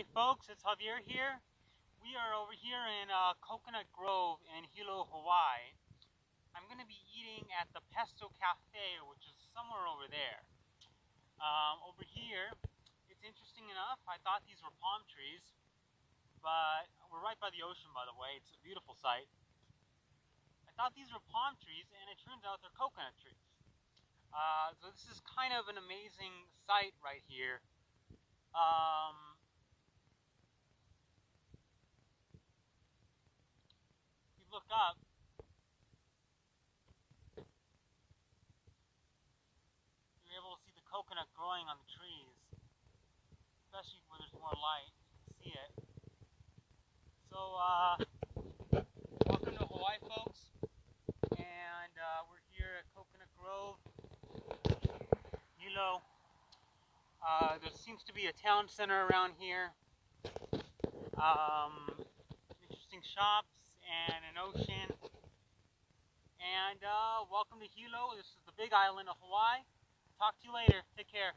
Hey folks, it's Javier here. We are over here in uh, Coconut Grove in Hilo, Hawaii. I'm going to be eating at the Pesto Cafe, which is somewhere over there. Um, over here, it's interesting enough, I thought these were palm trees, but we're right by the ocean, by the way. It's a beautiful sight. I thought these were palm trees, and it turns out they're coconut trees. Uh, so this is kind of an amazing sight right here. Um, up, you're able to see the coconut growing on the trees, especially where there's more light. You can see it. So, uh, welcome to Hawaii, folks. And uh, we're here at Coconut Grove, Hilo. Uh, there seems to be a town center around here. Um, interesting shops and an ocean. And uh, welcome to Hilo. This is the big island of Hawaii. Talk to you later. Take care.